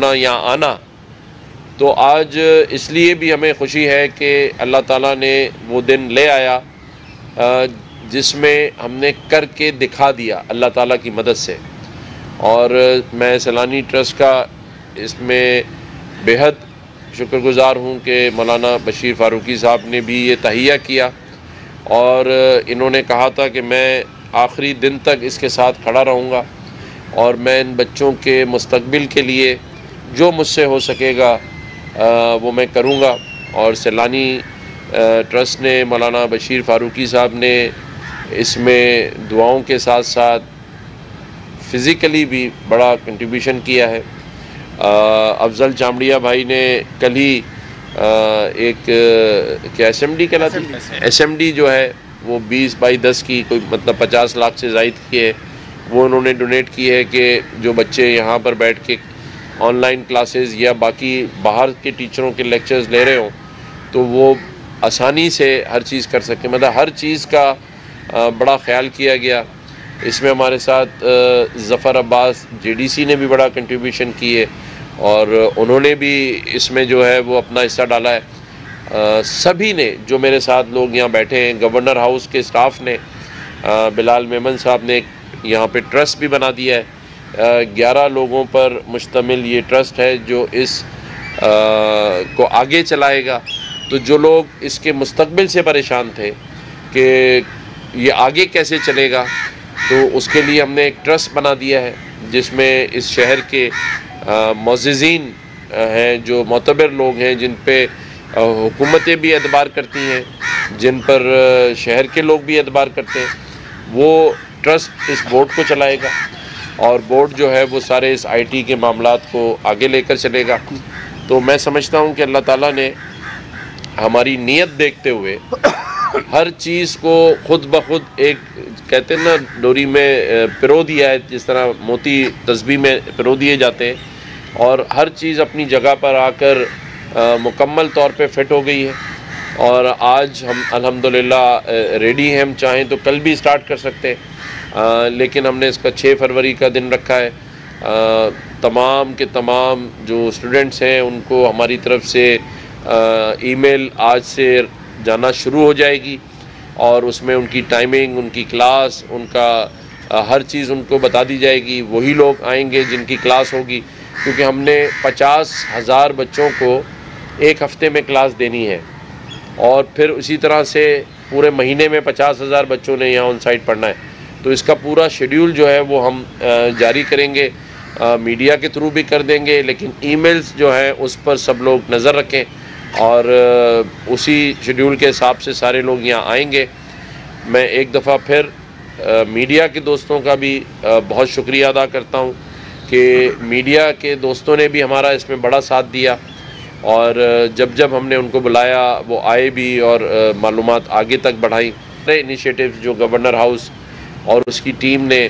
होना यहाँ आना। तो आज इसलिए भी हमें खुशी है कि अल्लाह ताला ने वो दिन ले आया जिसमें हमने करके दिखा दिया अल्लाह ताला की मदद से। और मैं सैलानी ट्रस्ट का इसमें बेहद शुक्रगुज़ार हूँ कि मौलाना बशीर फ़ारूकी साहब ने भी ये तहिया किया। और इन्होंने कहा था कि मैं आखिरी दिन तक इसके साथ खड़ा रहूँगा और मैं इन बच्चों के मुस्तबिल के लिए जो मुझसे हो सकेगा वो मैं करूँगा। और सैलानी ट्रस्ट ने मौलाना बशीर फ़ारूकी साहब ने इसमें दुआओं के साथ साथ फ़िज़िकली भी बड़ा कंट्रीब्यूशन किया है। अफजल चामड़िया भाई ने कल ही एक क्या डी कहलाती डी जो है वो 20 बाई 10 की कोई मतलब 50 लाख से जायद की है। वो उन्होंने डोनेट की है कि जो बच्चे यहाँ पर बैठ के ऑनलाइन क्लासेस या बाकी बाहर के टीचरों के लेक्चर्स ले रहे हों तो वो आसानी से हर चीज़ कर सकें। मतलब हर चीज़ का बड़ा ख्याल किया गया। इसमें हमारे साथ ज़फ़र अब्बास जेडीसी ने भी बड़ा कंट्रीब्यूशन की है और उन्होंने भी इसमें जो है वो अपना हिस्सा डाला है। सभी ने जो मेरे साथ लोग यहाँ बैठे हैं, गवर्नर हाउस के स्टाफ ने बिलाल मेमन साहब ने यहाँ पे ट्रस्ट भी बना दिया है। ग्यारह लोगों पर मुश्तमिल ये ट्रस्ट है जो इस आ, को आगे चलाएगा। तो जो लोग इसके मुस्तबिल से परेशान थे कि ये आगे कैसे चलेगा तो उसके लिए हमने एक ट्रस्ट बना दिया है जिसमें इस शहर के मोजिन हैं जो मतबर लोग हैं जिन पे हुकूमतें भी एतबार करती हैं जिन पर शहर के लोग भी एतबार करते हैं वो ट्रस्ट इस बोर्ड को चलाएगा। और बोर्ड जो है वो सारे इस आईटी के मामला को आगे लेकर चलेगा। तो मैं समझता हूँ कि अल्लाह ताला ने हमारी नीयत देखते हुए हर चीज़ को खुद ब खुद एक, कहते हैं ना, डोरी में पिरो दिया है, जिस तरह मोती तस्बी में पिरो दिए जाते हैं। और हर चीज़ अपनी जगह पर आकर मुकम्मल तौर पे फिट हो गई है। और आज हम अल्हम्दुलिल्लाह रेडी हैं हम चाहें तो कल भी स्टार्ट कर सकते हैं। लेकिन हमने इसका छः फरवरी का दिन रखा है। आ, तमाम के तमाम जो स्टूडेंट्स हैं उनको हमारी तरफ़ से ईमेल आज से जाना शुरू हो जाएगी। और उसमें उनकी टाइमिंग उनकी क्लास उनका आ, हर चीज़ उनको बता दी जाएगी। वही लोग आएँगे जिनकी क्लास होगी। क्योंकि हमने पचास हज़ार बच्चों को एक हफ़्ते में क्लास देनी है। और फिर उसी तरह से पूरे महीने में पचास हज़ार बच्चों ने यहाँ ऑन साइड पढ़ना है। तो इसका पूरा शेड्यूल जो है वो हम जारी करेंगे। मीडिया के थ्रू भी कर देंगे, लेकिन ईमेल्स जो हैं उस पर सब लोग नज़र रखें और उसी शेड्यूल के हिसाब से सारे लोग यहाँ आएँगे। मैं एक दफ़ा फिर मीडिया के दोस्तों का भी बहुत शुक्रिया अदा करता हूँ कि मीडिया के दोस्तों ने भी हमारा इसमें बड़ा साथ दिया। और जब जब हमने उनको बुलाया, वो आए भी और मालूम आगे तक बढ़ाई। नए इनिशिएटिव्स जो गवर्नर हाउस और उसकी टीम ने